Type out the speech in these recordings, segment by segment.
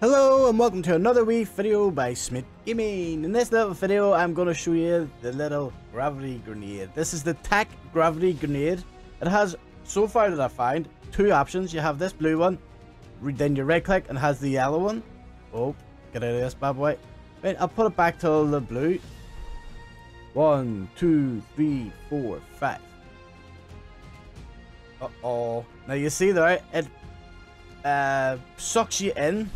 Hello and welcome to another wee video by Smit Gaming. In this little video I'm going to show you the little gravity grenade. This is the Tek gravity grenade. It has, so far that I find, two options. You have this blue one, then you right click and has the yellow one. Oh, get out of this bad boy. Right, I'll put it back to the blue. One, two, three, four, five. Uh-oh. Now you see there, it uh, sucks you in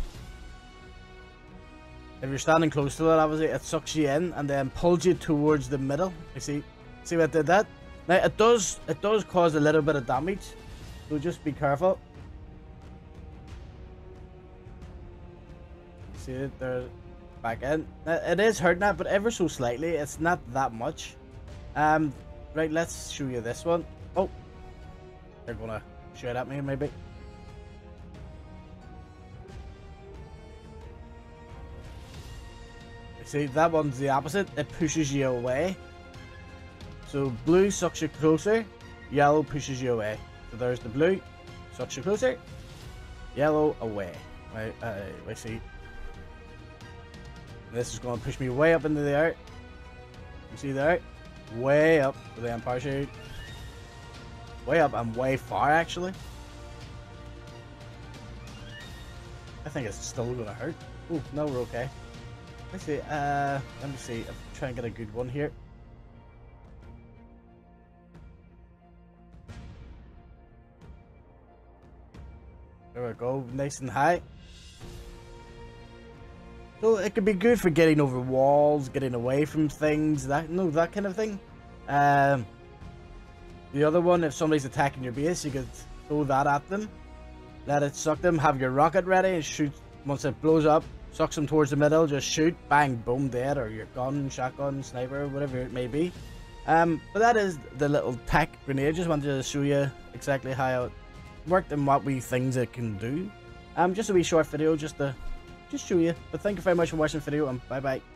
if you're standing close to it, obviously, it sucks you in and then pulls you towards the middle. You see, see what did that? Now it does, it does cause a little bit of damage, so just be careful. See it there, back in. It is hurting that, but ever so slightly. It's not that much. Um, right, let's show you this one. Oh, they're gonna shoot at me maybe. See, that one's the opposite. It pushes you away. So blue sucks you closer, yellow pushes you away. So there's the blue, sucks you closer, yellow away. Right, uh, let's see. This is going to push me way up into the air. You see there? Way up with the Empire Shoot. Way up and way far actually. I think it's still going to hurt. Oh, no, we're okay. Let's see, uh, let me see, I'm trying to get a good one here. There we go, nice and high. So it could be good for getting over walls, getting away from things, that no, that kind of thing. Um, the other one, if somebody's attacking your base, you could throw that at them. Let it suck them, have your rocket ready and shoot once it blows up, sucks them towards the middle, just shoot, bang, boom, dead, or your gun, shotgun, sniper, whatever it may be. Um, but that is the little Tek grenade. Just wanted to show you exactly how it worked and what we things it can do. Um, just a wee short video, just to just show you. But thank you very much for watching the video, and bye bye.